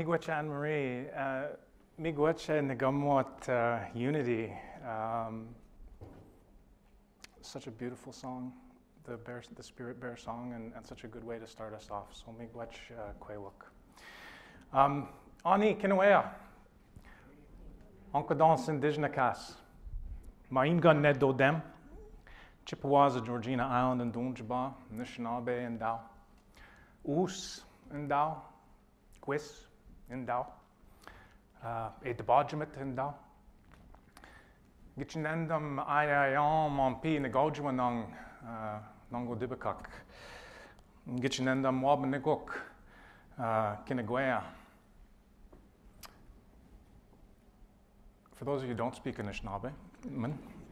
Miigwech Anne Marie, uh, Miigwech Nagamwat uh, Unity. Um, such a beautiful song, the, bear, the Spirit Bear song, and, and, such a good way to start us off. So Miigwech uh, Kwewuk. Um, Ani Kinawea, Onkadons Indigenous Kas, Maingun Ned Dodem, Chippewas of Georgina Island and Dunjaba, Anishinaabe and Dao, Oos and Dao, Quis and Dao, uh, Edabajamit and Dao. Gichinendam ayayam mampi negojwanang nango dibakak. Gichinendam wabanigok kinagwea. For those of you who don't speak Anishinaabe,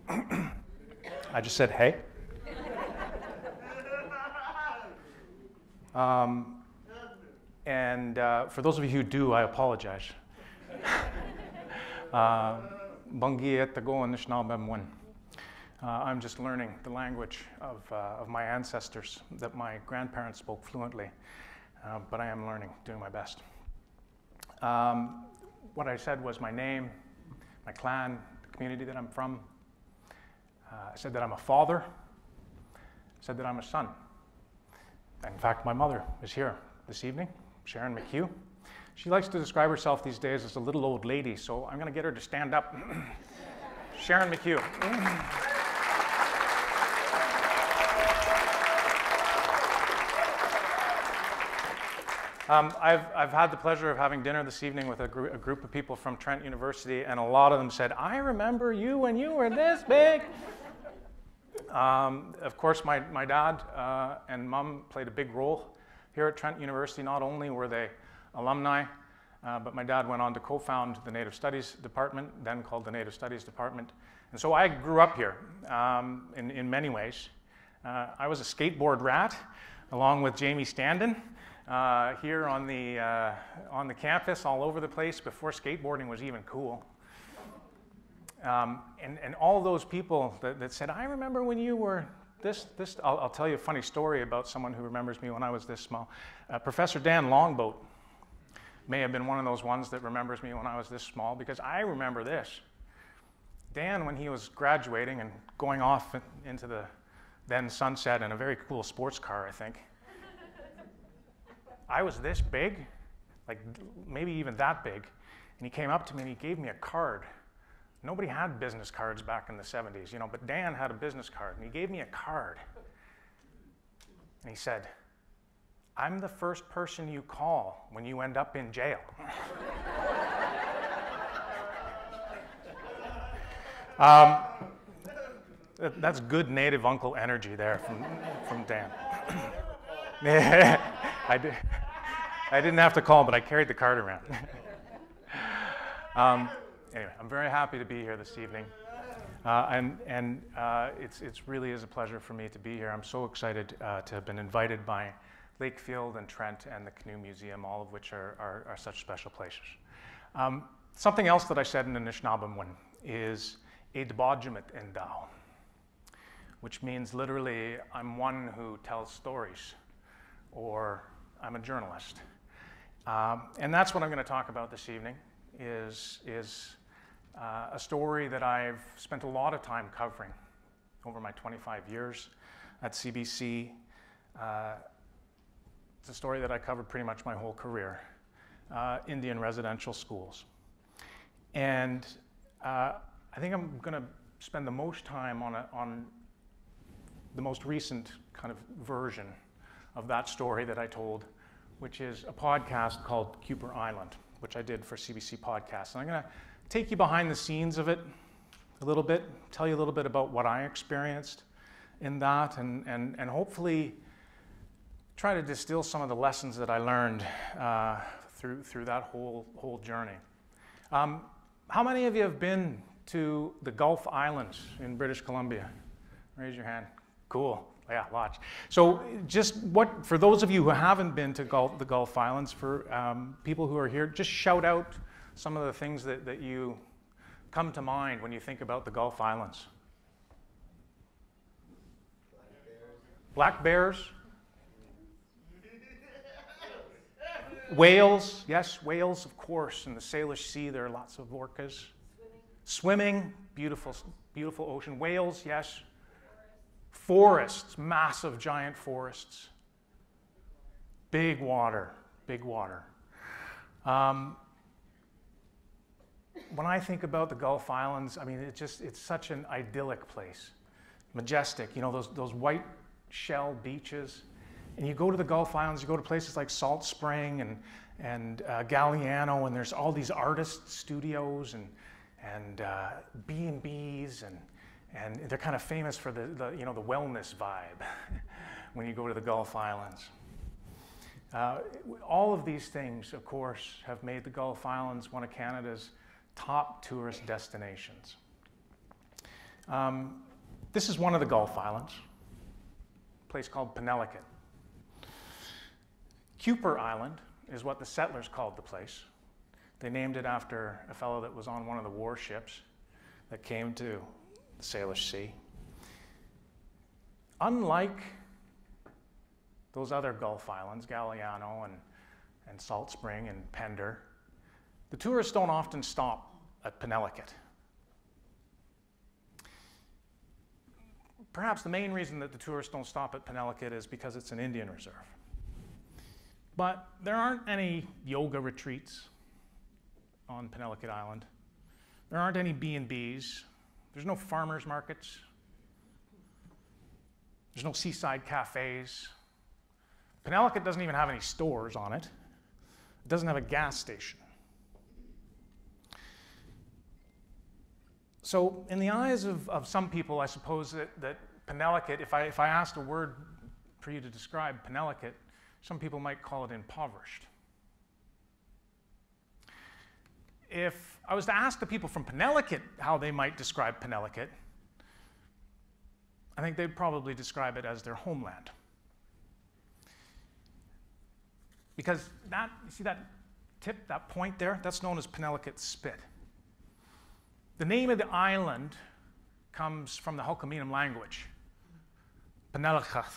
I just said, hey. Um, and uh, for those of you who do, I apologize. uh, I'm just learning the language of, uh, of my ancestors that my grandparents spoke fluently, uh, but I am learning, doing my best. Um, what I said was my name, my clan, the community that I'm from, uh, I said that I'm a father. I said that I'm a son. In fact, my mother is here this evening, Sharon McCue. She likes to describe herself these days as a little old lady, so I'm going to get her to stand up. Sharon McCue. Um, I've, I've had the pleasure of having dinner this evening with a, gr- a, group of people from Trent University, and a lot of them said, I remember you when you were this big. Um, of course, my, my dad uh, and mom played a big role here at Trent University. Not only were they alumni, uh, but my dad went on to co found the Native Studies Department, then called the Native Studies Department. And so I grew up here um, in, in many ways. Uh, I was a skateboard rat along with Jamie Standen uh, here on the, uh, on the campus all over the place before skateboarding was even cool. Um, and, and all those people that, that, said, I remember when you were this, this I'll, I'll, tell you a funny story about someone who remembers me when I was this small. Uh, Professor Dan Longboat may have been one of those ones that remembers me when I was this small because I remember this. Dan, when he was graduating and going off into the then sunset in a very cool sports car, I think, I was this big, like maybe even that big, and he came up to me and he gave me a card. Nobody had business cards back in the 70s, you know, but Dan had a business card, and he gave me a card. And he said, I'm the first person you call when you end up in jail. um, that's good native uncle energy there from, from Dan. I, did, I didn't have to call, but I carried the card around. um, anyway, I'm very happy to be here this evening. Uh, and and uh, it's, it's really is a pleasure for me to be here. I'm so excited uh, to have been invited by Lakefield and Trent and the Canoe Museum, all of which are, are, are such special places. Um, something else that I said in Anishinaabemowin is Edbodjamit Endao, which means literally, I'm one who tells stories or I'm a journalist. Um, and that's what I'm going to talk about this evening is, is uh, a story that I've spent a lot of time covering over my 25 years at CBC. Uh, it's a story that I covered pretty much my whole career, uh, Indian residential schools. And uh, I think I'm going to spend the most time on, a, on the most recent kind of version of that story that I told, which is a podcast called Kuper Island, which I did for CBC Podcasts. And I'm going to take you behind the scenes of it a little bit, tell you a little bit about what I experienced in that, and, and, and hopefully try to distill some of the lessons that I learned uh, through, through that whole, whole journey. Um, how many of you have been to the Gulf Islands in British Columbia? Raise your hand. Cool. Yeah, lots. So, just what for those of you who haven't been to Gulf, the Gulf Islands, for um, people who are here, just shout out some of the things that, that you come to mind when you think about the Gulf Islands. Black bears. Whales, yes, whales, of course. In the Salish Sea, there are lots of orcas. Swimming, Swimming beautiful, beautiful ocean. Whales, yes. Forests, massive, giant forests. Big water, big water. Um, when I think about the Gulf Islands, I mean, it's just, it's such an idyllic place. Majestic, you know, those, those white shell beaches. And you go to the Gulf Islands, you go to places like Salt Spring and, and uh, Galiano, and there's all these artist studios and, and uh, B&Bs, and, and they're kind of famous for the, the, you know, the wellness vibe when you go to the Gulf Islands. Uh, all of these things, of course, have made the Gulf Islands one of Canada's top tourist destinations. Um, this is one of the Gulf Islands, a place called Penelakut. Kuper Island is what the settlers called the place. They named it after a fellow that was on one of the warships that came to the Salish Sea. Unlike those other Gulf islands, Galiano and, and Salt Spring and Pender, the tourists don't often stop at Penelakut. Perhaps the main reason that the tourists don't stop at Penelakut is because it's an Indian reserve. But there aren't any yoga retreats on Penelakut Island. There aren't any B&Bs. There's no farmers markets. There's no seaside cafes. Penelakut doesn't even have any stores on it. It doesn't have a gas station. So, in the eyes of, of some people, I suppose that, that Penelakut, if I, if I asked a word for you to describe Penelakut, some people might call it impoverished. If I was to ask the people from Penelakut how they might describe Penelakut, I think they'd probably describe it as their homeland. Because that, you see that tip, that point there? That's known as Penelakut Spit. The name of the island comes from the Hulkaminam language, Penelakut.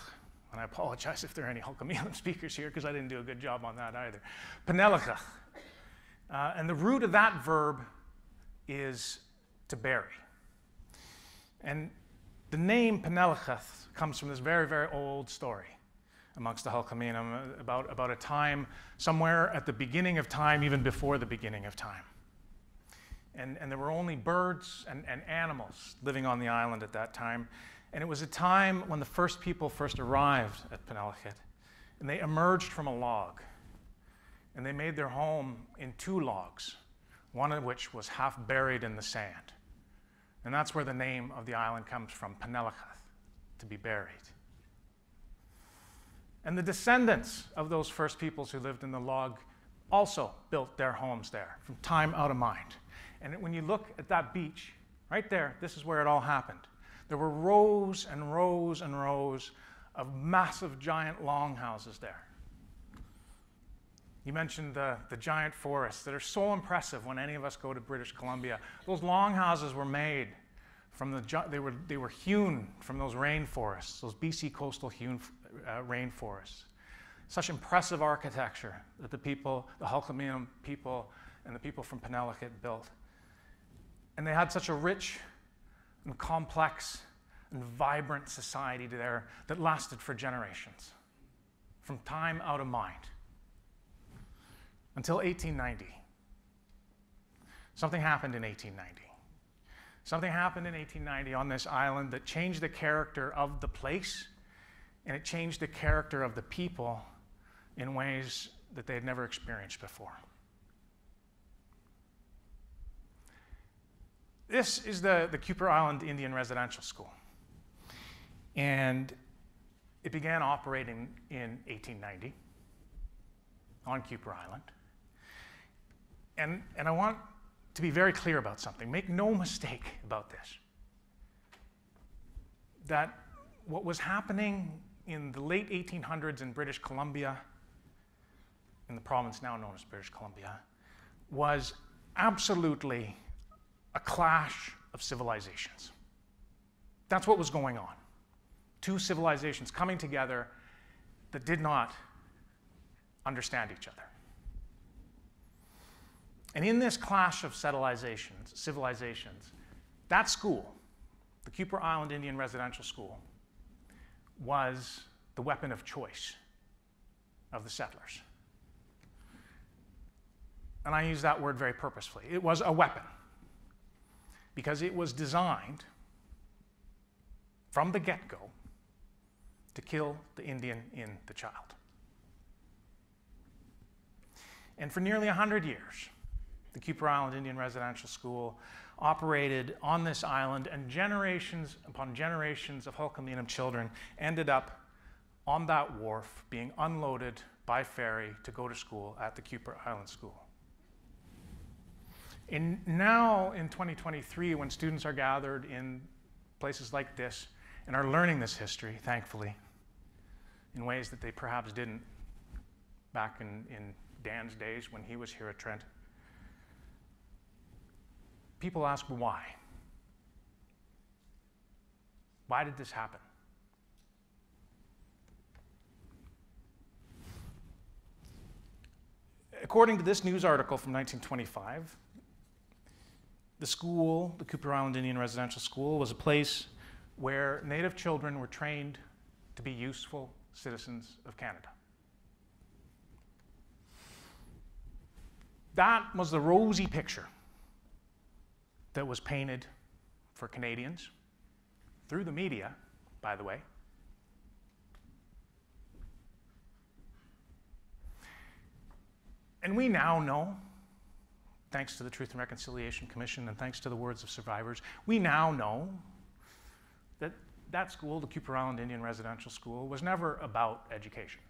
And I apologize if there are any Hulkaminam speakers here because I didn't do a good job on that either. Penelakut. Uh, and the root of that verb is to bury. And the name Penelakut comes from this very, very old story amongst the Hulkaminam about, about a time somewhere at the beginning of time, even before the beginning of time. And, and there were only birds and, and animals living on the island at that time. And it was a time when the first people first arrived at Penelakut, and they emerged from a log. And they made their home in two logs, one of which was half buried in the sand. And that's where the name of the island comes from, Penelakut, to be buried. And the descendants of those first peoples who lived in the log also built their homes there from time out of mind. And when you look at that beach, right there, this is where it all happened. There were rows and rows and rows of massive, giant longhouses there. You mentioned the, the giant forests that are so impressive when any of us go to British Columbia. Those longhouses were made from the, they were, they were hewn from those rainforests, those BC coastal hewn uh, rainforests. Such impressive architecture that the people, the Hulkaminam people, and the people from Penelakut built. And they had such a rich and complex and vibrant society there that lasted for generations, from time out of mind, until 1890. Something happened in 1890. Something happened in 1890 on this island that changed the character of the place and it changed the character of the people in ways that they had never experienced before. This is the, the Kuper Island Indian Residential School. And it began operating in 1890 on Kuper Island. And, and I want to be very clear about something. Make no mistake about this. That what was happening in the late 1800s in British Columbia, in the province now known as British Columbia, was absolutely a clash of civilizations. That's what was going on. Two civilizations coming together that did not understand each other. And in this clash of civilizations, civilizations, that school, the Kuper Island Indian Residential School, was the weapon of choice of the settlers. And I use that word very purposefully. It was a weapon because it was designed from the get go to kill the Indian in the child. And for nearly 100 years, the Kuper Island Indian Residential School operated on this island, and generations upon generations of Hulkaminam children ended up on that wharf being unloaded by ferry to go to school at the Kuper Island School. And now in 2023, when students are gathered in places like this and are learning this history, thankfully, in ways that they perhaps didn't back in, in Dan's days when he was here at Trent, people ask why. Why did this happen? According to this news article from 1925, the school, the Kuper Island Indian Residential School, was a place where Native children were trained to be useful citizens of Canada. That was the rosy picture that was painted for Canadians through the media, by the way. And we now know, thanks to the Truth and Reconciliation Commission and thanks to the words of survivors, we now know that that school, the Kuper Island Indian Residential School, was never about education.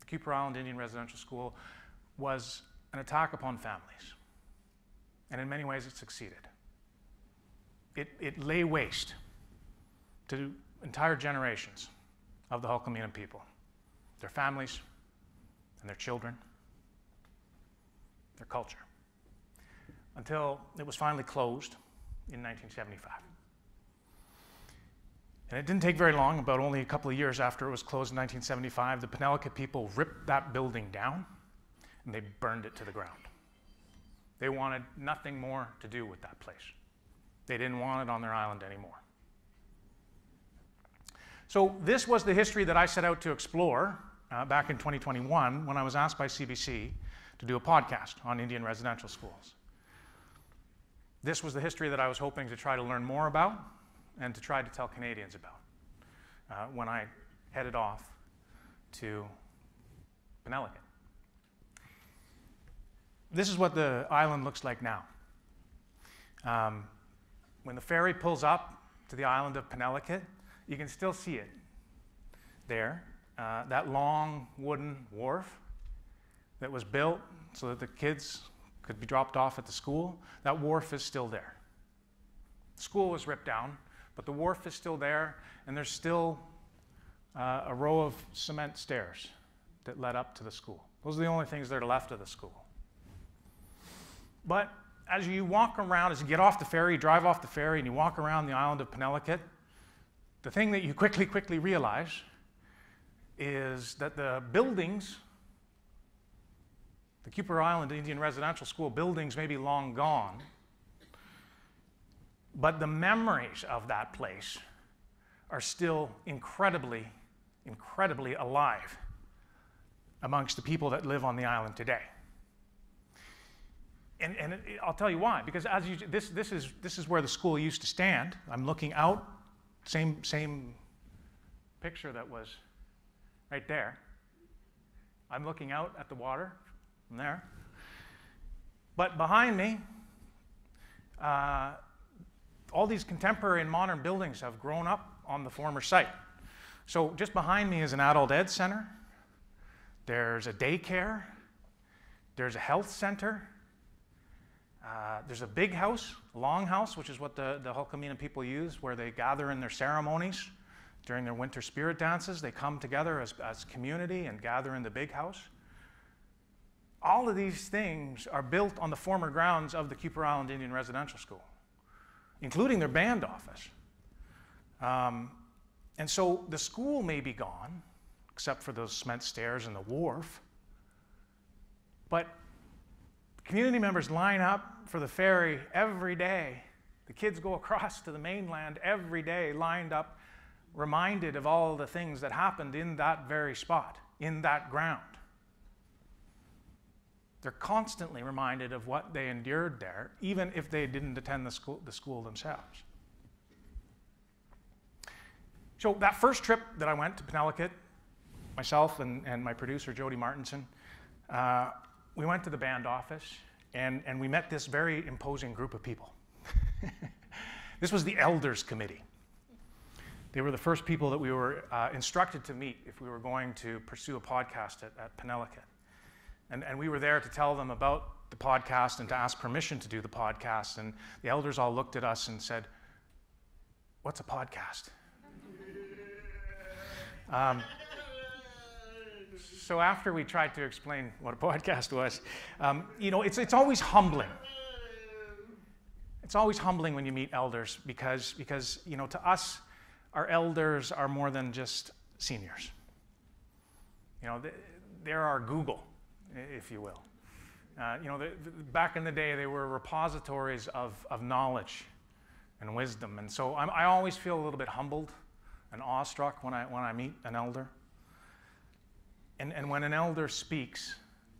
The Kuper Island Indian Residential School was an attack upon families. And in many ways, it succeeded. It, it lay waste to entire generations of the Hulkaminam people, their families, and their children, culture, until it was finally closed in 1975. And it didn't take very long, about only a couple of years after it was closed in 1975, the Penelakut people ripped that building down and they burned it to the ground. They wanted nothing more to do with that place. They didn't want it on their island anymore. So, this was the history that I set out to explore uh, back in 2021 when I was asked by CBC to do a podcast on Indian residential schools. This was the history that I was hoping to try to learn more about and to try to tell Canadians about uh, when I headed off to Penelakut. This is what the island looks like now. Um, when the ferry pulls up to the island of Penelakut, you can still see it there. Uh, that long wooden wharf that was built so that the kids could be dropped off at the school, that wharf is still there. The school was ripped down, but the wharf is still there, and there's still uh, a row of cement stairs that led up to the school. Those are the only things that are left of the school. But as you walk around, as you get off the ferry, drive off the ferry, and you walk around the island of Penelakut, the thing that you quickly, quickly realize is that the buildings, the Kuper Island Indian Residential School buildings may be long gone, but the memories of that place are still incredibly, incredibly alive amongst the people that live on the island today and, and it, I'll tell you why. Because as you, this, this, is, this is where the school used to stand. I'm looking out, same, same picture that was right there. I'm looking out at the water from there. But behind me, uh, all these contemporary and modern buildings have grown up on the former site. So just behind me is an adult ed center. There's a daycare. There's a health center. Uh, there's a big house, long house, which is what the, the Hulkaminam people use, where they gather in their ceremonies during their winter spirit dances. They come together as, as community and gather in the big house. All of these things are built on the former grounds of the Kuper Island Indian Residential School, including their band office. Um, and so the school may be gone, except for those cement stairs and the wharf, But community members line up for the ferry every day. The kids go across to the mainland every day, lined up, reminded of all the things that happened in that very spot, in that ground. They're constantly reminded of what they endured there, even if they didn't attend the school, the school themselves. So, that first trip that I went to Penelakut, myself and, and my producer, Jody Martinson, uh, we went to the band office and, and we met this very imposing group of people. this was the Elders Committee. They were the first people that we were uh, instructed to meet if we were going to pursue a podcast at, at. And, and we were there to tell them about the podcast and to ask permission to do the podcast. And the elders all looked at us and said, What's a podcast? Um, so after we tried to explain what a podcast was, um, you know, it's, it's always humbling. It's always humbling when you meet elders because, because, you know, to us, our elders are more than just seniors. You know, they're our Google if you will. Uh, you know, the, the, back in the day, they were repositories of, of knowledge and wisdom. And so I'm, i always feel a little bit humbled and awestruck when I, when I meet an elder. And, and when an elder speaks,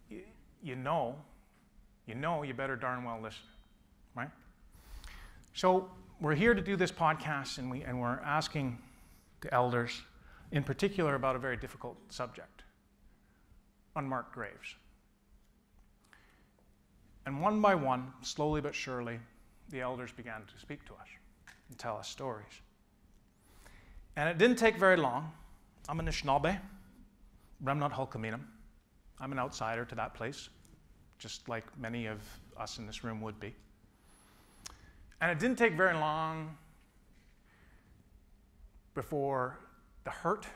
you, you know, you know you better darn well listen, right? So we're here to do this podcast, and, we, and we're asking the elders, in particular, about a very difficult subject unmarked graves. And one by one, slowly but surely, the elders began to speak to us and tell us stories. And it didn't take very long. I'm a Anishinaabe, Remnant Hulkaminam. I'm an outsider to that place, just like many of us in this room would be. And it didn't take very long before the hurt,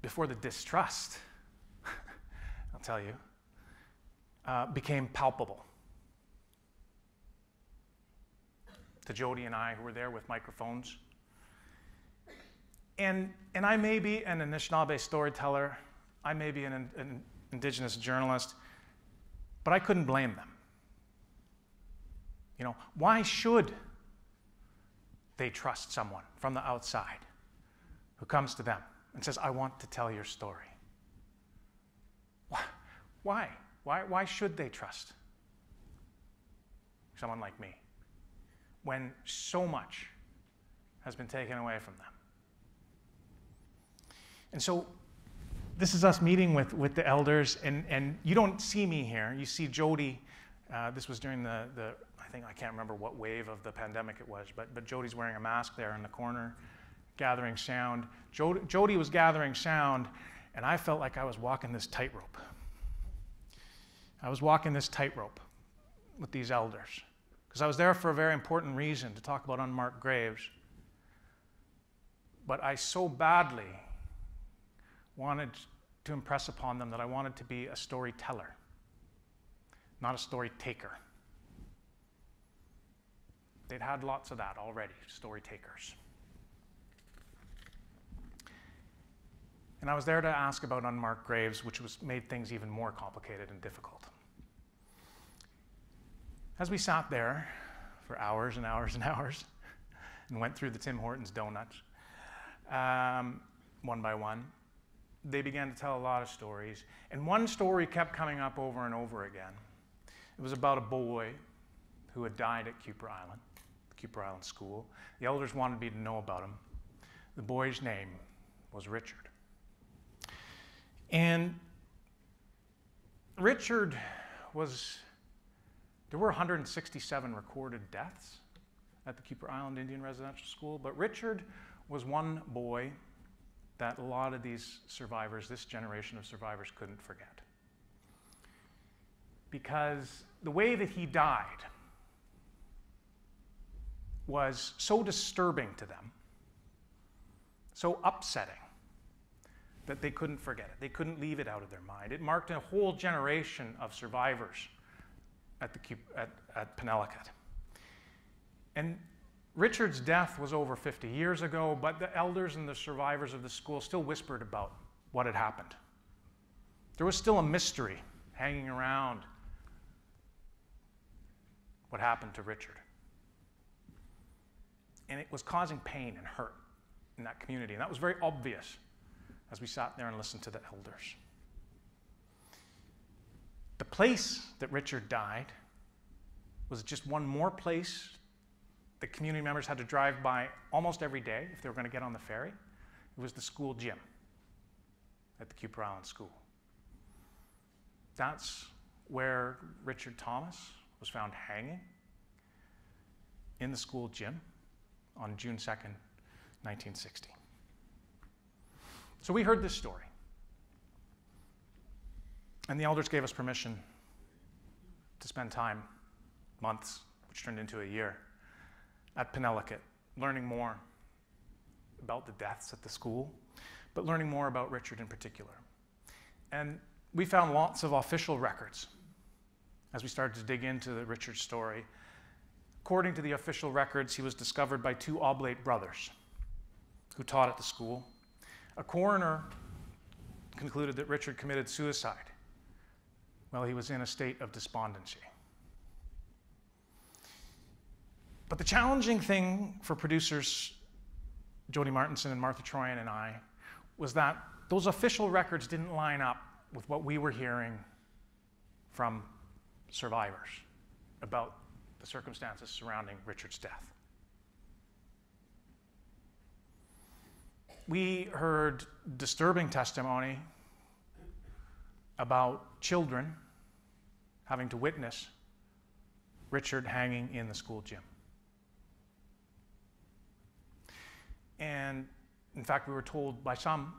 before the distrust tell you, uh, became palpable. To Jody and I, who were there with microphones. And, and I may be an Anishinaabe storyteller, I may be an, an indigenous journalist, but I couldn't blame them. You know, why should they trust someone from the outside who comes to them and says, I want to tell your story? Why? Why, why should they trust someone like me when so much has been taken away from them? And so this is us meeting with, with the elders, and, and you don't see me here. You see Jody. Uh, this was during the, the, I think, I can't remember what wave of the pandemic it was, but, but Jody's wearing a mask there in the corner, gathering sound. Jody, Jody was gathering sound, and I felt like I was walking this tightrope. I was walking this tightrope with these elders because I was there for a very important reason to talk about unmarked graves. But I so badly wanted to impress upon them that I wanted to be a storyteller, not a story taker. They'd had lots of that already, story takers. And I was there to ask about unmarked graves, which was made things even more complicated and difficult. As we sat there for hours and hours and hours and went through the Tim Hortons donuts, um, one by one, they began to tell a lot of stories. And one story kept coming up over and over again. It was about a boy who had died at Kuper Island, the Kuper Island School. The elders wanted me to know about him. The boy's name was Richard. And Richard was there were 167 recorded deaths at the Kuper Island Indian Residential School, but Richard was one boy that a lot of these survivors, this generation of survivors, couldn't forget. Because the way that he died was so disturbing to them, so upsetting, that they couldn't forget it. They couldn't leave it out of their mind. It marked a whole generation of survivors at, the, at, at Penelakut. And Richard's death was over 50 years ago, but the elders and the survivors of the school still whispered about what had happened There was still a mystery hanging around what happened to Richard. And it was causing pain and hurt in that community. And that was very obvious as we sat there and listened to the elders. The place that Richard died was just one more place that community members had to drive by almost every day if they were going to get on the ferry. It was the school gym at the Kuper Island School. That's where Richard Thomas was found hanging in the school gym on June 2nd, 1960. So we heard this story. And the elders gave us permission to spend time, months, which turned into a year, at Penelakut, learning more about the deaths at the school, but learning more about Richard in particular. And we found lots of official records as we started to dig into the Richard story. According to the official records, he was discovered by two oblate brothers who taught at the school. A coroner concluded that Richard committed suicide while he was in a state of despondency. But the challenging thing for producers Jody Martinson and Martha Troian and I was that those official records didn't line up with what we were hearing from survivors about the circumstances surrounding Richard's death. We heard disturbing testimony about children having to witness Richard hanging in the school gym. And in fact, we were told by some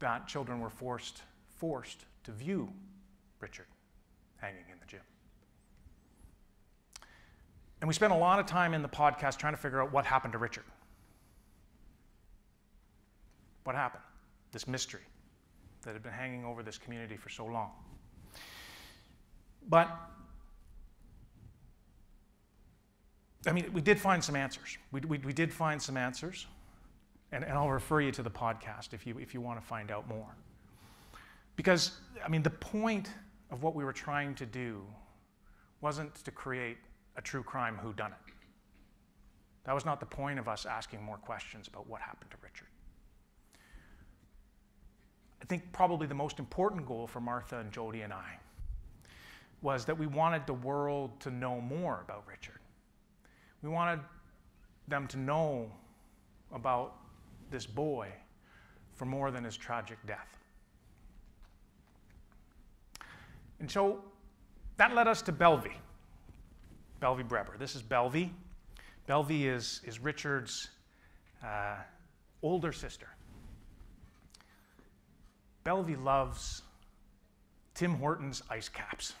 that children were forced, forced to view Richard hanging in the gym. And we spent a lot of time in the podcast trying to figure out what happened to Richard. What happened? This mystery that had been hanging over this community for so long. But I mean, we did find some answers. We, we, we did find some answers. And, and I'll refer you to the podcast if you, if you want to find out more. Because, I mean, the point of what we were trying to do wasn't to create a true crime whodunit. That was not the point of us asking more questions about what happened to Richard. I think probably the most important goal for Martha and Jody and I was that we wanted the world to know more about Richard. We wanted them to know about this boy for more than his tragic death. And so that led us to Belvie, Belvie Breber. This is Belvie. Belvie is, is Richard's uh, older sister. Belvie loves Tim Hortons ice caps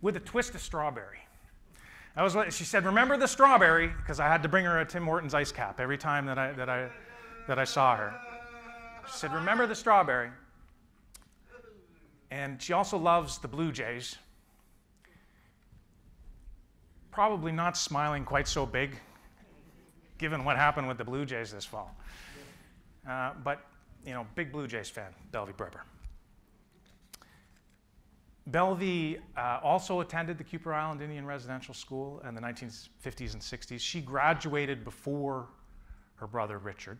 with a twist of strawberry. I was, she said, remember the strawberry, because I had to bring her a Tim Hortons ice cap every time that I, that I, that I saw her. She said, remember the strawberry. And she also loves the Blue Jays. Probably not smiling quite so big, given what happened with the Blue Jays this fall. Uh, but, you know, big Blue Jays fan, Belvie Breber. Belvie uh, also attended the Kuper Island Indian Residential School in the 1950s and 60s. She graduated before her brother Richard.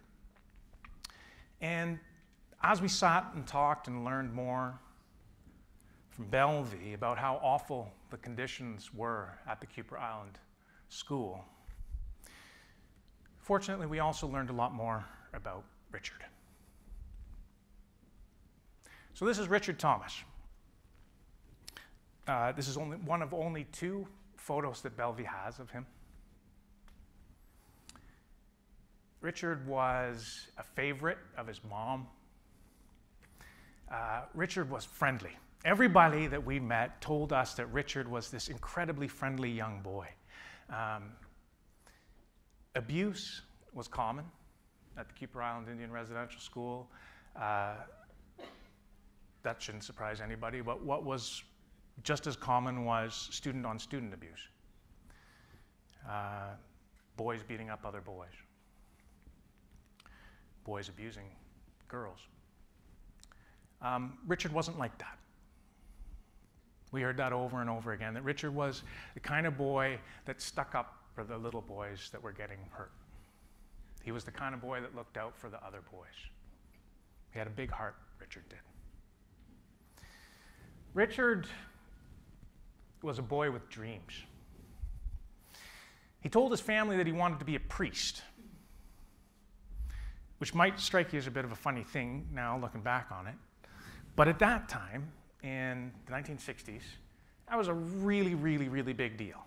And as we sat and talked and learned more from Belvie about how awful the conditions were at the Kuper Island School, fortunately, we also learned a lot more about Richard. So, this is Richard Thomas. Uh, this is only one of only two photos that Belvie has of him. Richard was a favorite of his mom. Uh, Richard was friendly. Everybody that we met told us that Richard was this incredibly friendly young boy. Um, abuse was common at the Kuper Island Indian Residential School. Uh, that shouldn't surprise anybody, but what was just as common was student on student abuse. Uh, boys beating up other boys, boys abusing girls. Um, Richard wasn't like that. We heard that over and over again that Richard was the kind of boy that stuck up for the little boys that were getting hurt. He was the kind of boy that looked out for the other boys. He had a big heart, Richard did. Richard was a boy with dreams. He told his family that he wanted to be a priest, which might strike you as a bit of a funny thing now looking back on it. But at that time, in the 1960s, that was a really, really, really big deal.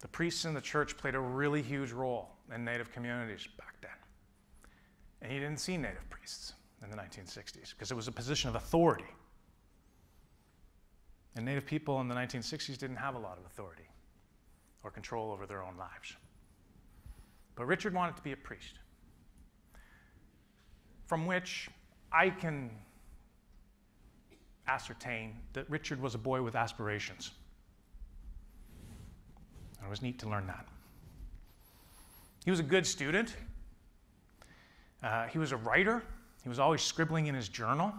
The priests in the church played a really huge role in Native communities back then. And he didn't see Native priests in the 1960s because it was a position of authority. And Native people in the 1960s didn't have a lot of authority or control over their own lives. But Richard wanted to be a priest, from which I can ascertain that Richard was a boy with aspirations. And it was neat to learn that. He was a good student. Uh, he was a writer. He was always scribbling in his journal.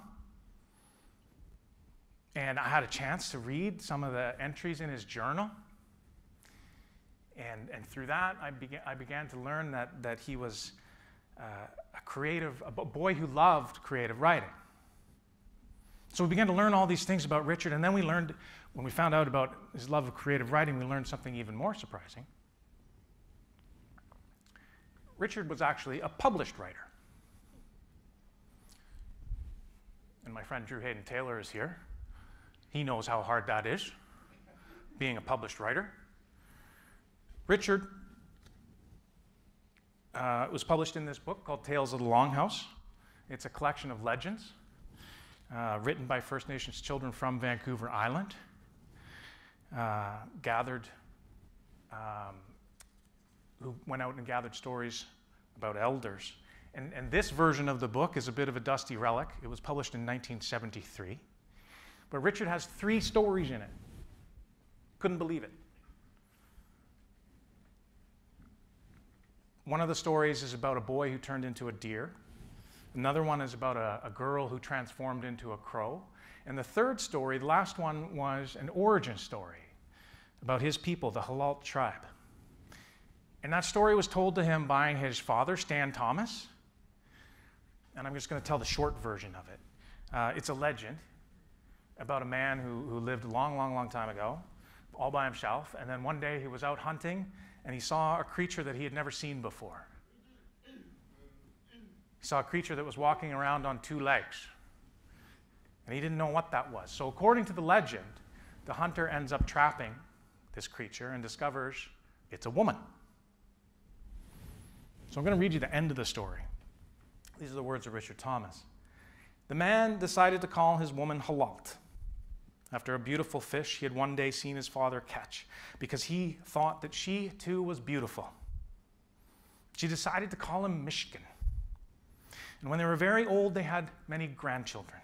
And I had a chance to read some of the entries in his journal. And, and through that, I began, I began to learn that, that he was uh, a creative, a boy who loved creative writing. So we began to learn all these things about Richard, and then we learned, when we found out about his love of creative writing, we learned something even more surprising. Richard was actually a published writer. And my friend Drew Hayden Taylor is here. He knows how hard that is, being a published writer. Richard uh, was published in this book called Tales of the Longhouse. It's a collection of legends uh, written by First Nations children from Vancouver Island, uh, gathered, um, who went out and gathered stories about elders. And, and this version of the book is a bit of a dusty relic. It was published in 1973. But Richard has three stories in it. Couldn't believe it. One of the stories is about a boy who turned into a deer. Another one is about a, a, girl who transformed into a crow. And the third story, the last one, was an origin story about his people, the Halalt tribe. And that story was told to him by his father, Stan Thomas. And I'm just going to tell the short version of it. Uh, it's a legend about a man who, who lived a long, long, long time ago, all by himself. And then one day he was out hunting and he saw a creature that he had never seen before. He saw a creature that was walking around on two legs. And he didn't know what that was. So, according to the legend, the hunter ends up trapping this creature and discovers it's a woman. So, I'm going to read you the end of the story. These are the words of Richard Thomas. The man decided to call his woman Halalt after a beautiful fish he had one day seen his father catch because he thought that she too was beautiful. She decided to call him Mishkin and when they were very old, they had many grandchildren.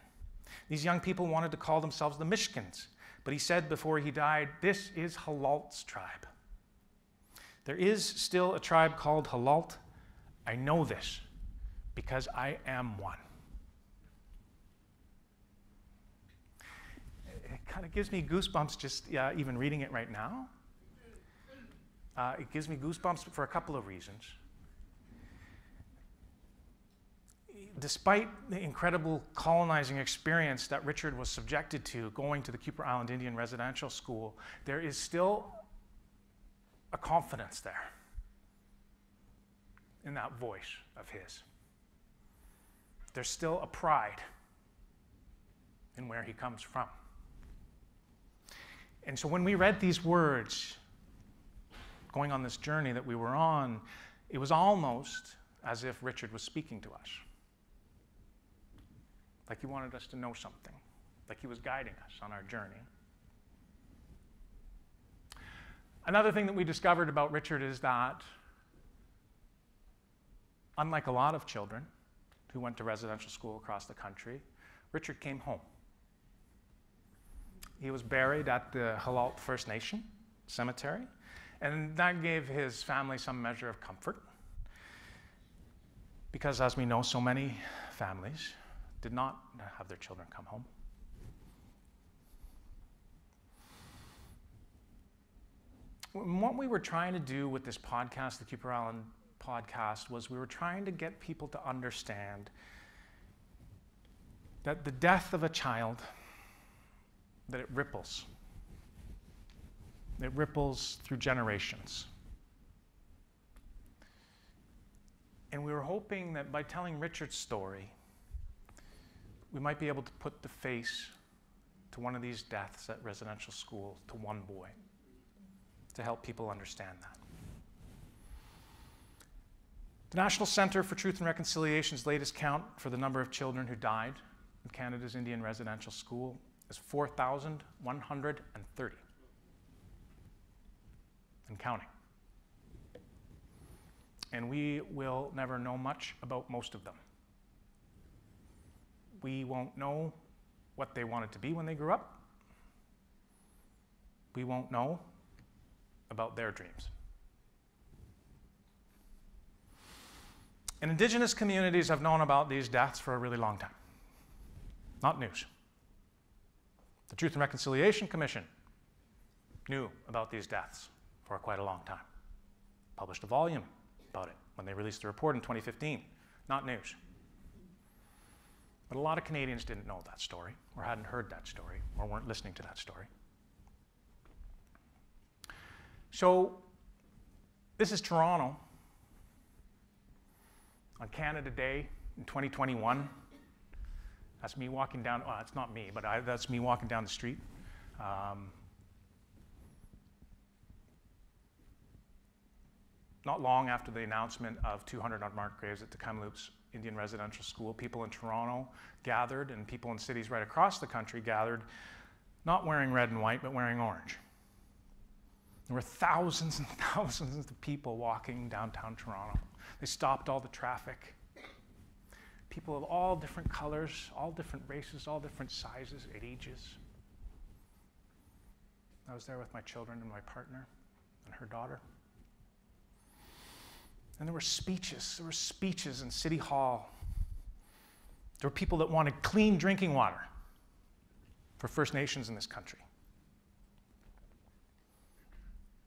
These young people wanted to call themselves the Mishkins, but he said before he died, This is Halalt's tribe. There is still a tribe called Halalt. I know this because I am one. It kind of gives me goosebumps just uh, even reading it right now. Uh, it gives me goosebumps for a couple of reasons. despite the incredible colonizing experience that Richard was subjected to going to the Kuper Island Indian Residential School, there is still a confidence there in that voice of his. There's still a pride in where he comes from. And so when we read these words, going on this journey that we were on, it was almost as if Richard was speaking to us like he wanted us to know something, like he was guiding us on our journey. Another thing that we discovered about Richard is that, unlike a lot of children who went to residential school across the country, Richard came home. He was buried at the Halalt First Nation cemetery, and that gave his family some measure of comfort. Because, as we know, so many families did not have their children come home. what we were trying to do with this podcast, the Kuper Island podcast, was we were trying to get people to understand that the death of a child, that it ripples. It ripples through generations. And we were hoping that by telling Richard's story, we might be able to put the face to one of these deaths at residential school to one boy to help people understand that. The National Center for Truth and Reconciliation's latest count for the number of children who died in Canada's Indian residential school is 4,130 and counting. And we will never know much about most of them. We won't know what they wanted to be when they grew up. We won't know about their dreams. And indigenous communities have known about these deaths for a really long time. Not news. The Truth and Reconciliation Commission knew about these deaths for quite a long time. Published a volume about it when they released the report in 2015. Not news. But a lot of Canadians didn't know that story, or hadn't heard that story, or weren't listening to that story. So, this is Toronto on Canada Day in 2021. That's me walking down, well, it's not me, but I, that's me walking down the street. Um, not long after the announcement of 200 unmarked graves at the Kamloops Indian Residential School, people in Toronto gathered, and people in cities right across the country gathered, not wearing red and white, but wearing orange. There were thousands and thousands of people walking downtown Toronto. They stopped all the traffic. People of all different colors, all different races, all different sizes, ages. I was there with my children and my partner and her daughter. And there were speeches. There were speeches in City Hall. There were people that wanted clean drinking water for First Nations in this country.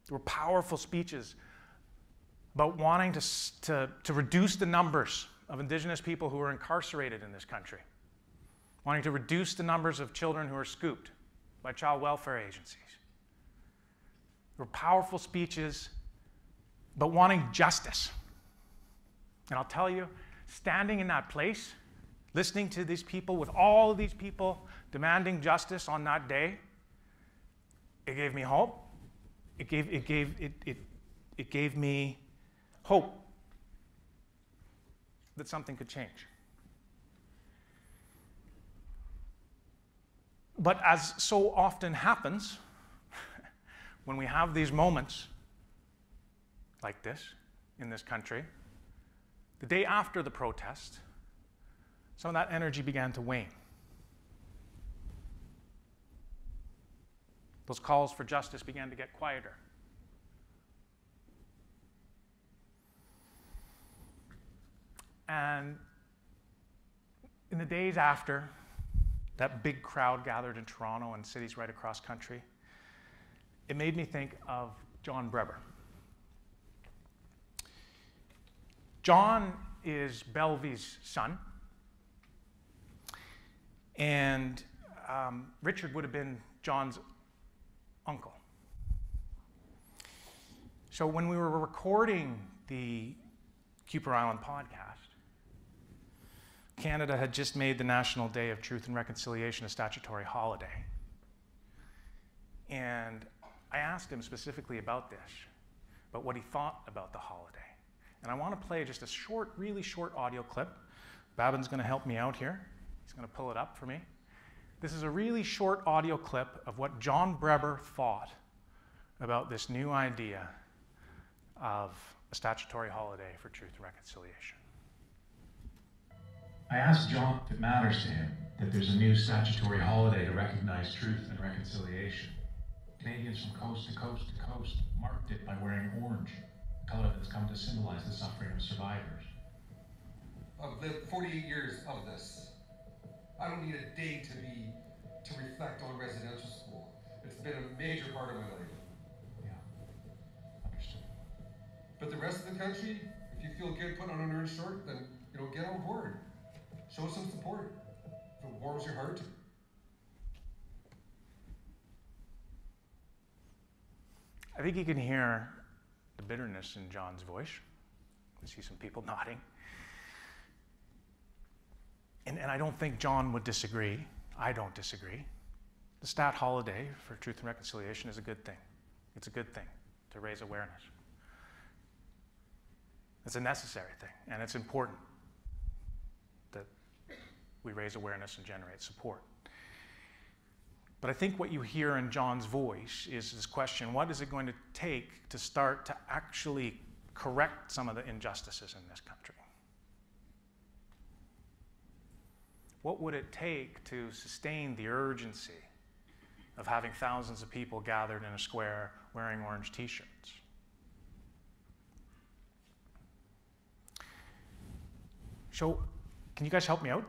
There were powerful speeches about wanting to, to, to reduce the numbers of Indigenous people who are incarcerated in this country, wanting to reduce the numbers of children who are scooped by child welfare agencies. There were powerful speeches but wanting justice. And I'll tell you, standing in that place, listening to these people, with all of these people demanding justice on that day, it gave me hope it gave, it gave, it, it, it gave me hope that something could change. But as so often happens, when we have these moments like this in this country, the day after the protest, some of that energy began to wane. Those calls for justice began to get quieter. And in the days after, that big crowd gathered in Toronto and cities right across country, it made me think of John Breber. John is Belvie's son, and um, Richard would have been John's uncle. So when we were recording the Kuper Island podcast, Canada had just made the National Day of Truth and Reconciliation a statutory holiday. And I asked him specifically about this, about what he thought about the holiday. And I want to play just a short, really short audio clip. Babin's going to help me out here. He's going to pull it up for me. This is a really short audio clip of what John Breber thought about this new idea of a statutory holiday for truth and reconciliation. I asked John if it matters to him that there's a new statutory holiday to recognize truth and reconciliation. Canadians from coast to coast to coast marked it by wearing orange, a color that's come to symbolize the suffering of survivors. Of the 48 years of this, I don't need a day to be to reflect on residential school. It's been a major part of my life. Yeah. Understood. But the rest of the country, if you feel good putting on an orange short, then you know get on board. Show some support. If it warms your heart. I think you can hear the bitterness in John's voice. I see some people nodding. And, and I don't think John would disagree. I don't disagree. The stat holiday for truth and reconciliation is a good thing. It's a good thing to raise awareness. It's a necessary thing, and it's important we raise awareness and generate support. But I think what you hear in John's voice is this question what is it going to take to start to actually correct some of the injustices in this country? What would it take to sustain the urgency of having thousands of people gathered in a square wearing orange t shirts? So, can you guys help me out?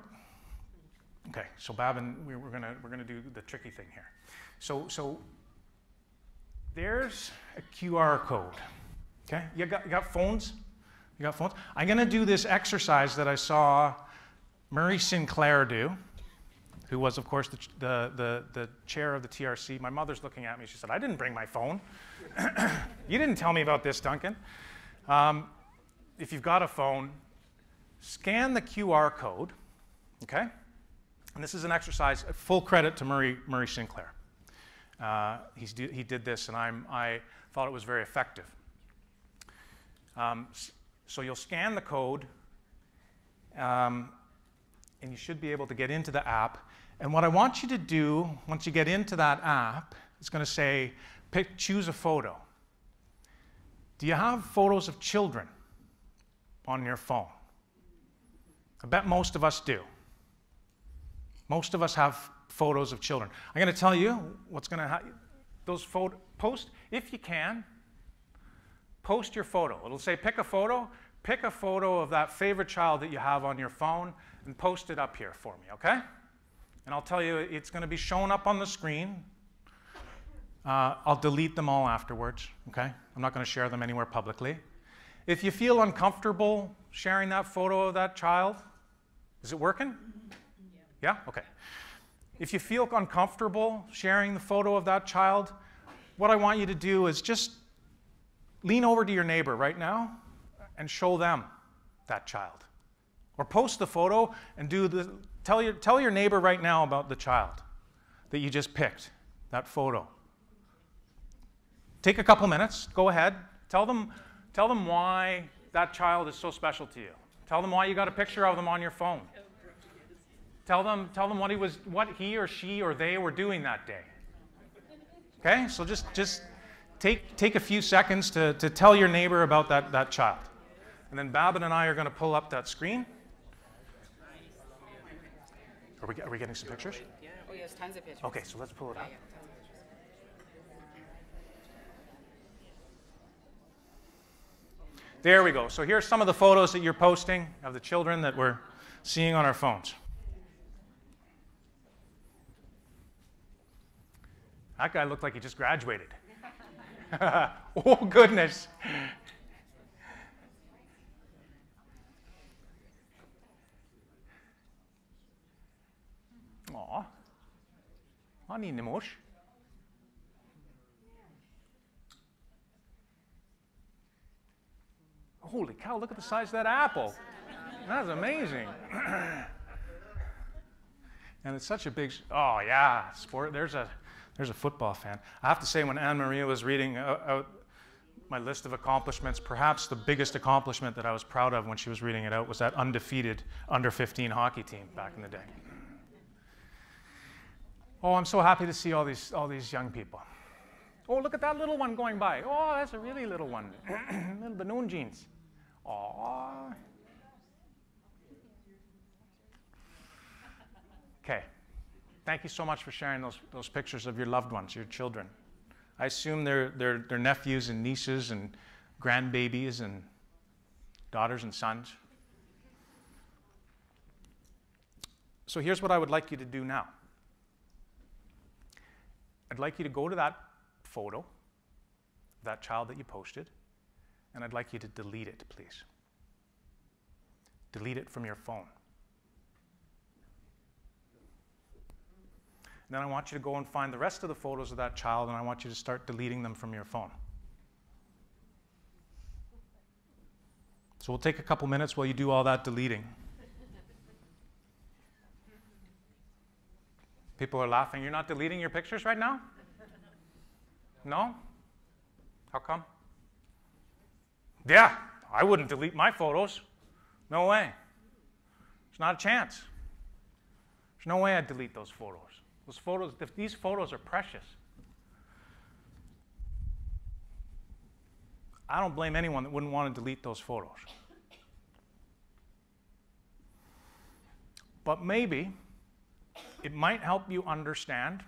Okay, so Babin, we're gonna we're gonna do the tricky thing here. So so there's a QR code. Okay, you got you got phones? You got phones? I'm gonna do this exercise that I saw Murray Sinclair do, who was of course the the the, the chair of the TRC. My mother's looking at me. She said, "I didn't bring my phone. you didn't tell me about this, Duncan." Um, if you've got a phone, scan the QR code. Okay. And this is an exercise, full credit to Murray, Murray Sinclair. Uh, he did this, and I'm, I thought it was very effective. Um, so you'll scan the code, um, and you should be able to get into the app. And what I want you to do, once you get into that app, it's going to say, pick, choose a photo. Do you have photos of children on your phone? I bet most of us do. Most of us have photos of children. I'm going to tell you what's going to happen. Those photo post if you can. Post your photo. It'll say pick a photo. Pick a photo of that favorite child that you have on your phone and post it up here for me, okay? And I'll tell you, it's going to be shown up on the screen. Uh, I'll delete them all afterwards, okay? I'm not going to share them anywhere publicly. If you feel uncomfortable sharing that photo of that child, is it working? Yeah? Okay. If you feel uncomfortable sharing the photo of that child, what I want you to do is just lean over to your neighbor right now and show them that child. Or post the photo and do the tell your tell your neighbor right now about the child that you just picked, that photo. Take a couple minutes, go ahead, tell them tell them why that child is so special to you. Tell them why you got a picture of them on your phone. Tell them, tell them what he was, what he or she or they were doing that day. Okay? So just just take take a few seconds to, to tell your neighbor about that, that child. And then Babin and I are going to pull up that screen. Are we, are we getting some pictures? Oh, yes, tons of pictures. Okay, so let's pull it up. There we go. So here's some of the photos that you're posting of the children that we're seeing on our phones. That guy looked like he just graduated. oh, goodness. Aw. Honey Nemosh. Holy cow, look at the size of that apple. That's amazing. and it's such a big, oh yeah, sport. There's a, there's a football fan. I have to say, when Anne Maria was reading uh, out my list of accomplishments, perhaps the biggest accomplishment that I was proud of when she was reading it out was that undefeated under 15 hockey team back in the day. Oh, I'm so happy to see all these, all these young people. Oh, look at that little one going by. Oh, that's a really little one. little balloon jeans. Oh. Okay. Thank you so much for sharing those, those pictures of your loved ones, your children. I assume they're, they're, they're nephews and nieces and grandbabies and daughters and sons. So here's what I would like you to do now. I'd like you to go to that photo, that child that you posted, and I'd like you to delete it, please. Delete it from your phone. And then I want you to go and find the rest of the photos of that child, and I want you to start deleting them from your phone. So we'll take a couple minutes while you do all that deleting. People are laughing. You're not deleting your pictures right now? No? How come? Yeah, I wouldn't delete my photos. No way. There's not a chance. There's no way I'd delete those photos. Those photos, these photos are precious. I don't blame anyone that wouldn't want to delete those photos. But maybe it might help you understand,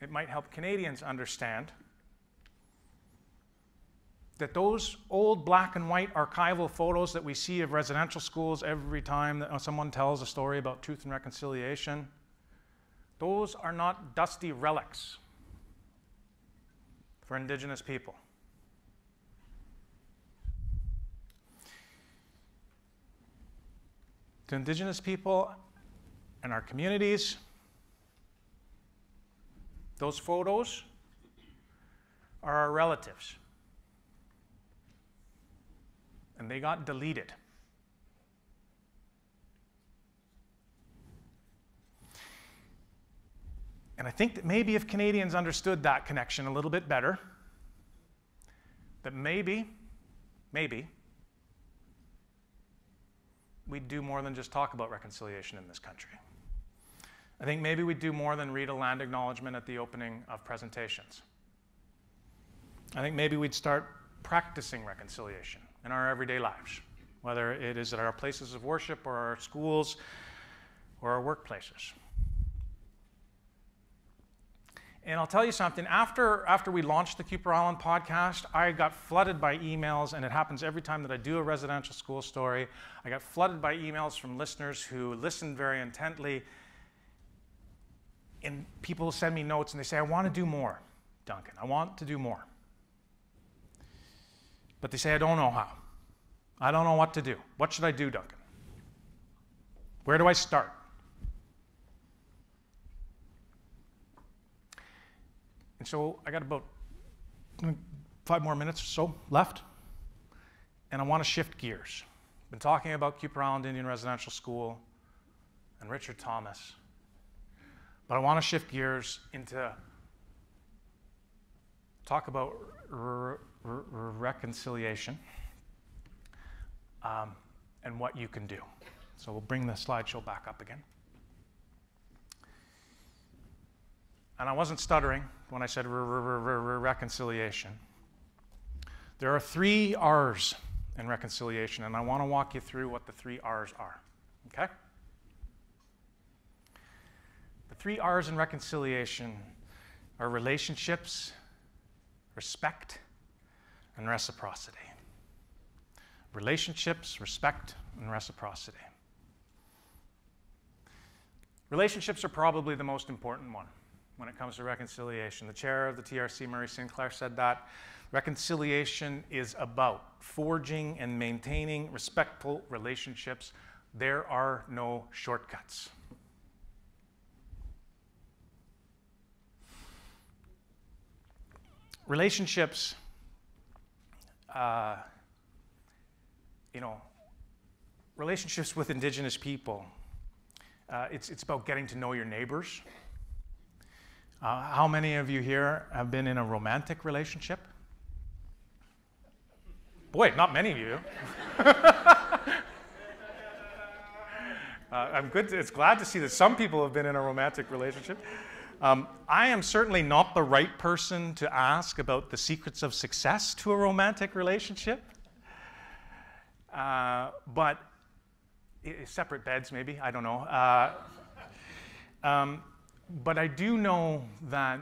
it might help Canadians understand that those old black and white archival photos that we see of residential schools every time that someone tells a story about truth and reconciliation, those are not dusty relics for Indigenous people. To Indigenous people and our communities, those photos are our relatives. And they got deleted. And I think that maybe if Canadians understood that connection a little bit better, that maybe, maybe, we'd do more than just talk about reconciliation in this country. I think maybe we'd do more than read a land acknowledgement at the opening of presentations. I think maybe we'd start practicing reconciliation in our everyday lives, whether it is at our places of worship or our schools or our workplaces. And I'll tell you something, after, after we launched the Kuper Island podcast, I got flooded by emails, and it happens every time that I do a residential school story. I got flooded by emails from listeners who listened very intently. And people send me notes and they say, I want to do more, Duncan. I want to do more. But they say, I don't know how. I don't know what to do. What should I do, Duncan? Where do I start? And so I got about five more minutes or so left, and I want to shift gears. Been talking about Kuper Island Indian Residential School and Richard Thomas, but I want to shift gears into talk about reconciliation um, and what you can do. So we'll bring the slideshow back up again. And I wasn't stuttering when I said reconciliation. There are three R's in reconciliation, and I want to walk you through what the three R's are. Okay? The three R's in reconciliation are relationships, respect, and reciprocity. Relationships, respect, and reciprocity. Relationships are probably the most important one when it comes to reconciliation. The chair of the TRC, Murray Sinclair, said that reconciliation is about forging and maintaining respectful relationships. There are no shortcuts. Relationships, uh, you know, relationships with Indigenous people, uh, it's, it's about getting to know your neighbors. Uh, how many of you here have been in a romantic relationship? Boy, not many of you. uh, I'm good. To, it's glad to see that some people have been in a romantic relationship. Um, I am certainly not the right person to ask about the secrets of success to a romantic relationship. Uh, but separate beds, maybe I don't know. Uh, um, but I do know that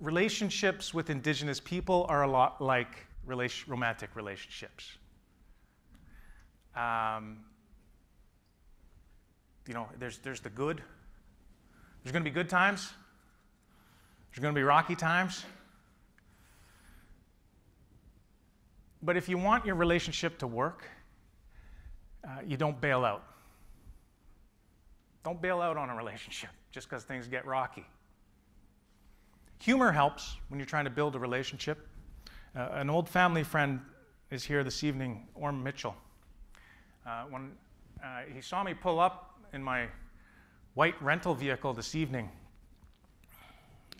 relationships with Indigenous people are a lot like relation, romantic relationships. Um, you know, there's, there's the good There's going to be good times, there's going to be rocky times. But if you want your relationship to work, uh, you don't bail out. Don't bail out on a relationship just because things get rocky. Humor helps when you're trying to build a relationship. Uh, an old family friend is here this evening, Orm Mitchell. Uh, when uh, he saw me pull up in my white rental vehicle this evening,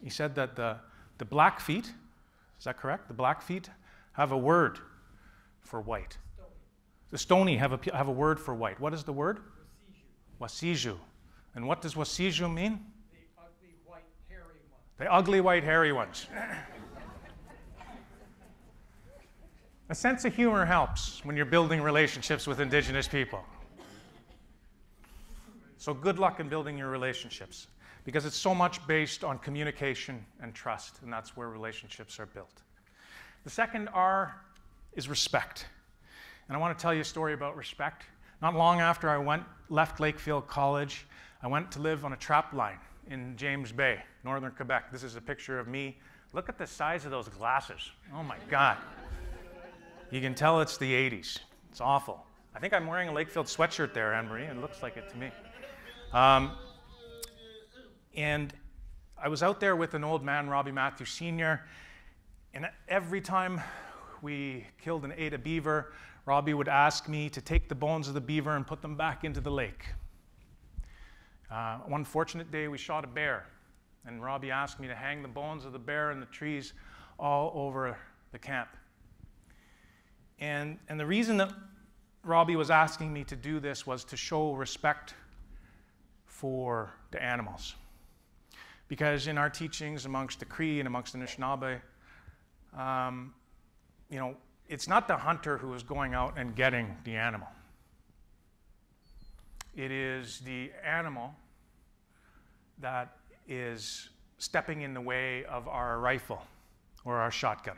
he said that the, the Blackfeet, is that correct? The Blackfeet have a word for white. Stony. The Stony have a, have a word for white. What is the word? Wasiju. Wasiju. And what does Wasiju mean? The ugly white hairy ones. The ugly white hairy ones. a sense of humor helps when you're building relationships with Indigenous people. So good luck in building your relationships because it's so much based on communication and trust, and that's where relationships are built. The second R is respect. And I want to tell you a story about respect. Not long after I went, left Lakefield College, I went to live on a trap line in James Bay, northern Quebec. This is a picture of me. Look at the size of those glasses. Oh my God. You can tell it's the 80s. It's awful. I think I'm wearing a Lakefield sweatshirt there, Anne Marie. It looks like it to me. Um, and I was out there with an old man, Robbie Matthews Sr., and every time we killed and ate a beaver, Robbie would ask me to take the bones of the beaver and put them back into the lake. Uh, one fortunate day, we shot a bear, and Robbie asked me to hang the bones of the bear in the trees all over the camp. And, and the reason that Robbie was asking me to do this was to show respect for the animals. Because in our teachings amongst the Cree and amongst the Anishinaabe, um, you know, it's not the hunter who is going out and getting the animal. It is the animal that is stepping in the way of our rifle or our shotgun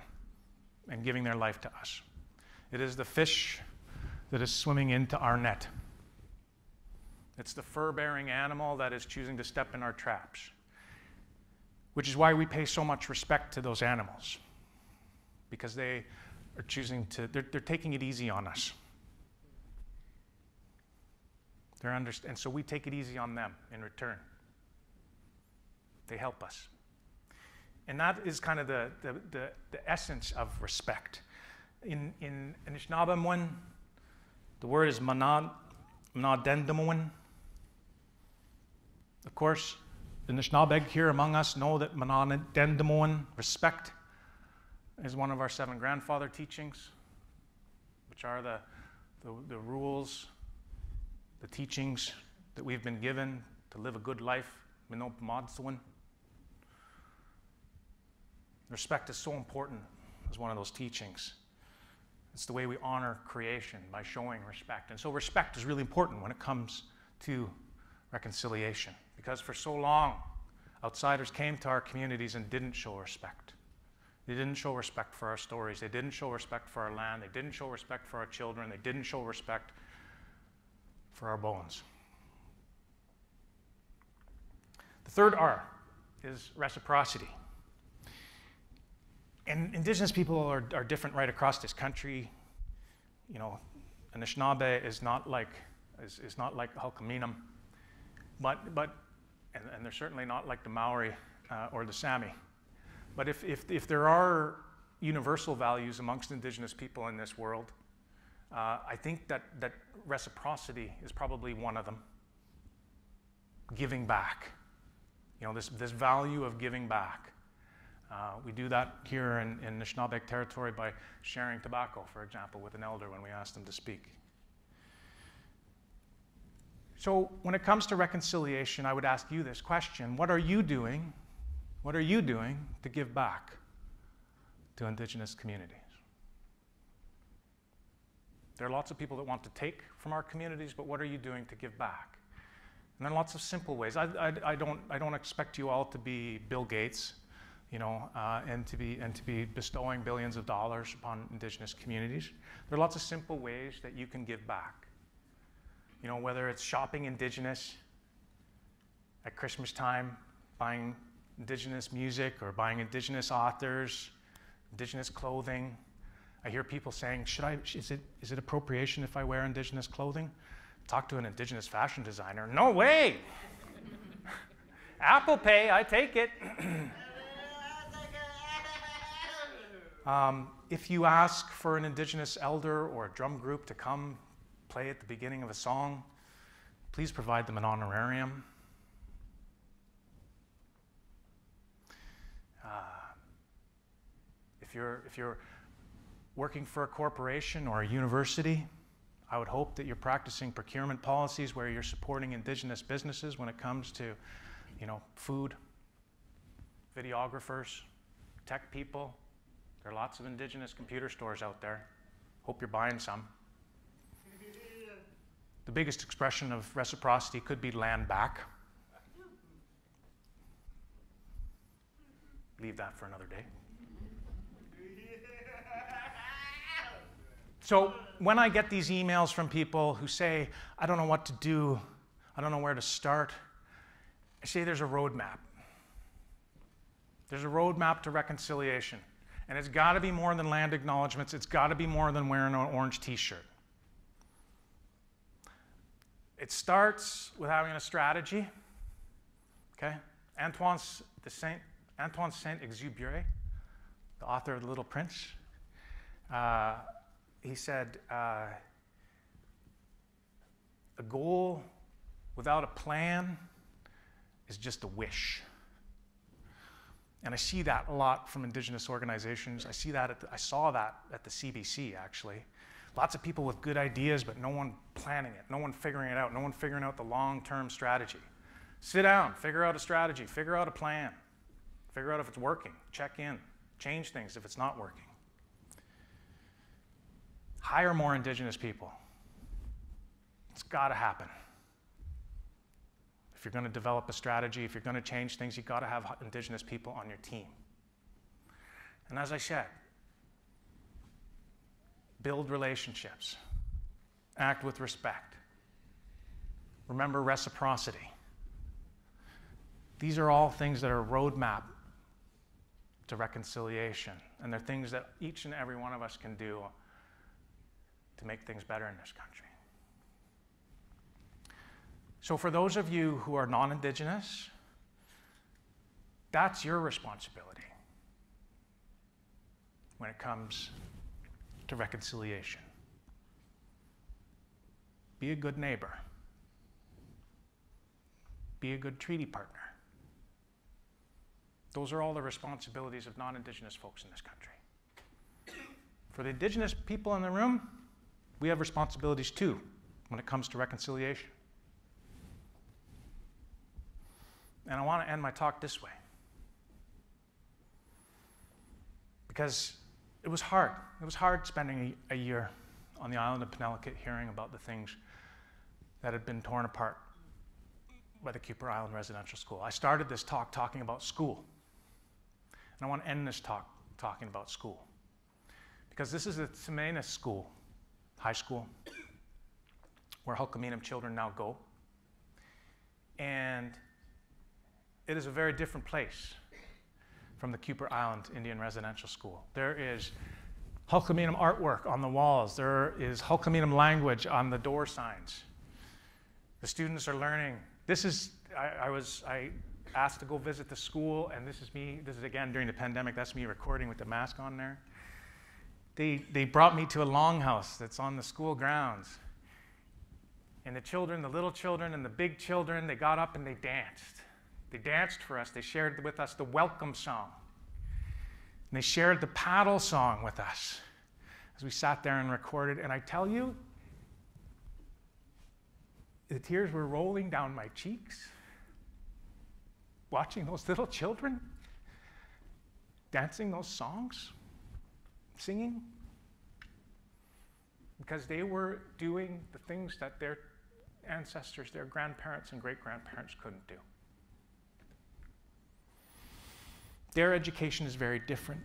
and giving their life to us. It is the fish that is swimming into our net. It's the fur bearing animal that is choosing to step in our traps, which is why we pay so much respect to those animals, because they are choosing to, they're, they're taking it easy on us. They're under, and so we take it easy on them in return. They help us. And that is kind of the, the, the, the essence of respect. In, in Anishinaabemowin, the word is manad, manadendamowin, of course, the Nishnabeg here among us know that Manandendamoan, respect, is one of our seven grandfather teachings, which are the, the, the rules, the teachings that we've been given to live a good life. Respect is so important as one of those teachings. It's the way we honor creation by showing respect. And so, respect is really important when it comes to reconciliation. Because for so long, outsiders came to our communities and didn't show respect. They didn't show respect for our stories. They didn't show respect for our land. They didn't show respect for our children. They didn't show respect for our bones. The third R is reciprocity. And Indigenous people are, are different right across this country. You know, Anishinaabe is not like, is, is not like Hul'q'umi'num', but, but and, and they're certainly not like the Maori uh, or the Sami. But if, if, if there are universal values amongst indigenous people in this world, uh, I think that, that reciprocity is probably one of them. Giving back. You know, this, this value of giving back. Uh, we do that here in, in Nishnabek territory by sharing tobacco, for example, with an elder when we ask them to speak. So, when it comes to reconciliation, I would ask you this question What are you doing? What are you doing to give back to Indigenous communities? There are lots of people that want to take from our communities, but what are you doing to give back? And there are lots of simple ways. I, I, I don't, I don't expect you all to be Bill Gates, you know, uh, and, to be, and to be bestowing billions of dollars upon Indigenous communities. There are lots of simple ways that you can give back. You know, whether it's shopping indigenous, at Christmas time buying indigenous music or buying indigenous authors, indigenous clothing. I hear people saying, Should I, is, it, is it appropriation if I wear indigenous clothing? Talk to an indigenous fashion designer. No way! Apple Pay, I take it. um, if you ask for an indigenous elder or a drum group to come play at the beginning of a song, please provide them an honorarium. Uh, if, you're, if you're working for a corporation or a university, I would hope that you're practicing procurement policies where you're supporting indigenous businesses when it comes to, you know, food, videographers, tech people. There are lots of indigenous computer stores out there. Hope you're buying some. The biggest expression of reciprocity could be land back. Leave that for another day. So, when I get these emails from people who say, I don't know what to do, I don't know where to start, I say there's a roadmap. There's a roadmap to reconciliation. And it's got to be more than land acknowledgments, it's got to be more than wearing an orange t shirt. It starts with having a strategy. Okay? Antoine Saint, Antoine Saint Exupéry, the author of The Little Prince, uh, he said, uh, a goal without a plan is just a wish. And I see that a lot from indigenous organizations. I see that the, I saw that at the CBC actually. Lots of people with good ideas, but no one planning it, no one figuring it out, no one figuring out the long-term strategy. Sit down, figure out a strategy, figure out a plan, figure out if it's working, check in, change things if it's not working. Hire more indigenous people. It's got to happen. If you're going to develop a strategy, if you're going to change things, you've got to have indigenous people on your team. And as I said, build relationships, act with respect, remember reciprocity. These are all things that are a roadmap to reconciliation, and they're things that each and every one of us can do to make things better in this country. So, for those of you who are non Indigenous, that's your responsibility when it comes to reconciliation. Be a good neighbor, be a good treaty partner. Those are all the responsibilities of non Indigenous folks in this country. For the Indigenous people in the room, we have responsibilities too when it comes to reconciliation. And I want to end my talk this way. Because it was hard. It was hard spending a, year on the island of Penelakut hearing about the things that had been torn apart by the Kuper Island Residential School. I started this talk talking about school. And I want to end this talk talking about school. Because this is a Chemainus school, high school, where Hul'q'umi'num' children now go. And it is a very different place from the Kuper Island Indian Residential School. There is Hul'q'umi'num' artwork on the walls. There is Hul'q'umi'num' language on the door signs. The students are learning. This is, I, I, was, I asked to go visit the school, and this is me, this is again during the pandemic, that's me recording with the mask on there. They, they brought me to a longhouse that's on the school grounds. And the children, the little children and the big children, they got up and they danced. They danced for us. They shared with us the welcome song. And they shared the paddle song with us as we sat there and recorded. And I tell you, the tears were rolling down my cheeks watching those little children dancing those songs, singing, because they were doing the things that their ancestors, their grandparents, and great grandparents couldn't do. Their education is very different.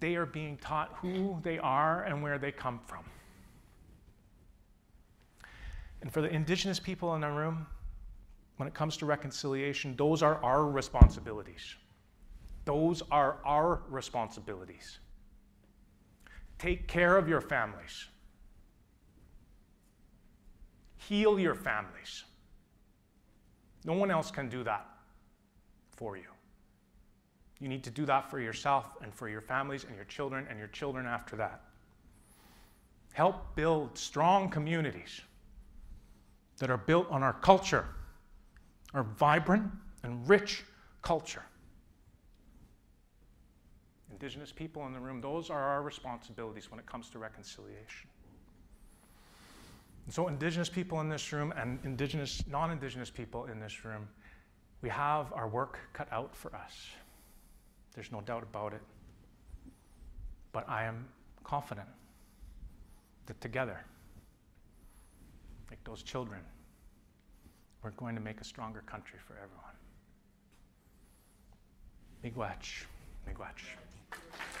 They are being taught who they are and where they come from. And for the indigenous people in the room, when it comes to reconciliation, those are our responsibilities. Those are our responsibilities. Take care of your families. Heal your families. No one else can do that for you. You need to do that for yourself and for your families and your children and your children after that. Help build strong communities that are built on our culture, our vibrant and rich culture. Indigenous people in the room, those are our responsibilities when it comes to reconciliation. And so, Indigenous people in this room and Indigenous, non Indigenous people in this room, we have our work cut out for us. There's no doubt about it. But I am confident that together, like those children, we're going to make a stronger country for everyone. Miigwech. Miigwech. Thank you.